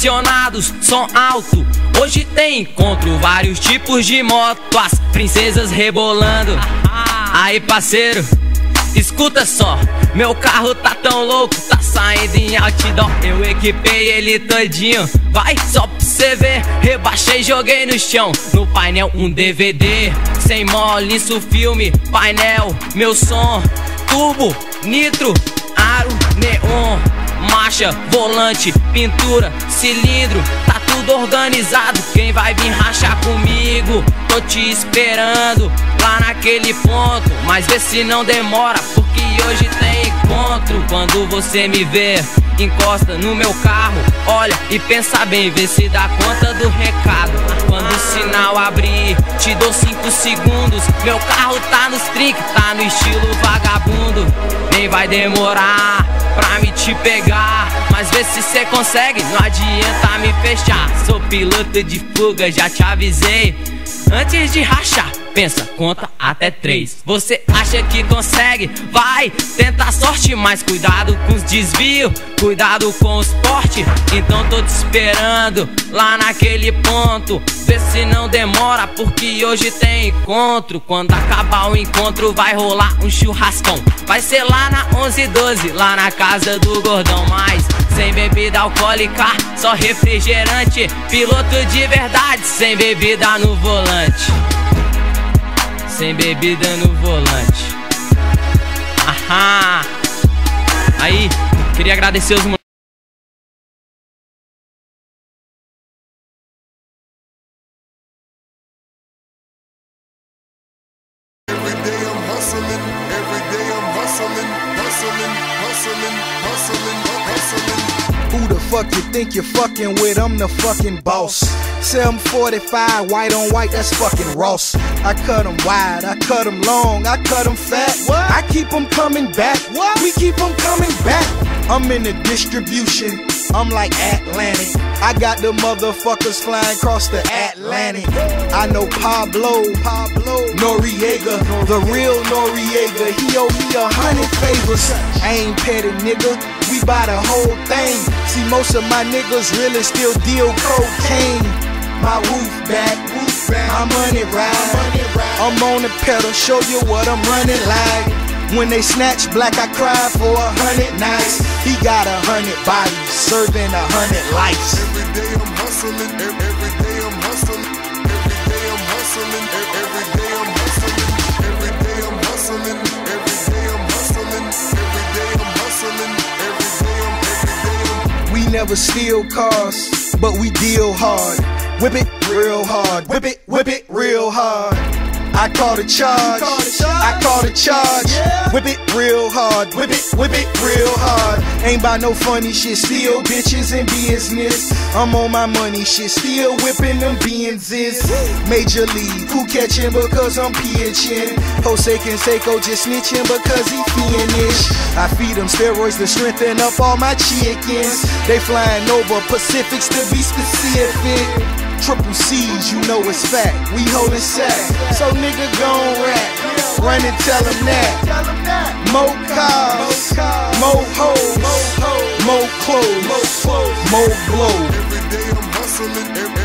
estacionados, som alto. Hoje tem encontro, vários tipos de moto, as princesas rebolando. Aí, parceiro, escuta só, meu carro tá tão louco, tá saindo em outdoor. Eu equipei ele todinho, vai só pra você ver. Rebaixei, joguei no chão, no painel um DVD. Sem mole, isso filme, painel, meu som, turbo, nitro, aro, neon. Marcha, volante, pintura, cilindro, tá tudo organizado. Quem vai vir rachar comigo? Tô te esperando lá naquele ponto. Mas vê se não demora, porque hoje tem encontro. Quando você me vê, encosta no meu carro. Olha e pensa bem, vê se dá conta do recado. Quando o sinal abrir, te dou 5 segundos. Meu carro tá nos trinques, tá no estilo vagabundo. Nem vai demorar pra me te pegar. Mas vê se cê consegue, não adianta me fechar. Sou piloto de fuga, já te avisei. Antes de rachar, pensa, conta até três. Você acha que consegue? Vai, tenta a sorte, mas cuidado com os desvios, cuidado com os porte. Então tô te esperando lá naquele ponto. Vê se não demora, porque hoje tem encontro. Quando acabar o encontro, vai rolar um churrascão. Vai ser lá na 1112, lá na casa do gordão. Mas sem bebida alcoólica, só refrigerante. Piloto de verdade, sem bebida no volante. Sem bebida no volante. Aham. Aí, queria agradecer os hustling, hustling, hustling, hustling, hustling. Fuck you think you're fucking with? I'm the fucking boss. 745, white on white, that's fucking Ross. I cut them wide, I cut them long, I cut them fat. What? I keep them coming back. what? We keep them coming back. I'm in the distribution, I'm like Atlantic. I got the motherfuckers flying across the Atlantic. I know Pablo, Pablo, Noriega, the real Noriega. He owe me a hundred favors. I ain't petty, nigga. We buy the whole thing. See, most of my niggas really still deal cocaine. My roof back, my money ride. I'm on the pedal, show you what I'm running like. When they snatch black, I cry for a hundred nights. He got a hundred bodies, serving a hundred lives. Every day I'm hustling, ev- every day I'm hustling, every day I'm hustling, ev- every day I'm hustling, every day I'm hustling, every day I'm hustling, every day I'm hustling, every day I'm, every day I'm. We never steal cars, but we deal hard. Whip it real hard. Whip it, whip it real hard. I call the charge. I call the charge. Whip it real hard. Whip it, whip it real hard. Ain't by no funny shit. Still bitches in business. I'm on my money shit. Still whipping them Benzes. Major league. Who catching because I'm pitching? Jose Canseco just snitching because he fiendish. I feed them steroids to strengthen up all my chickens. They flying over Pacifics to be specific. Triple C's, you know it's fact. We holding sack. So nigga gon' rap. Run and tell them that. More cars, more hoes, more clothes, more blow. Every day I'm hustling, ev-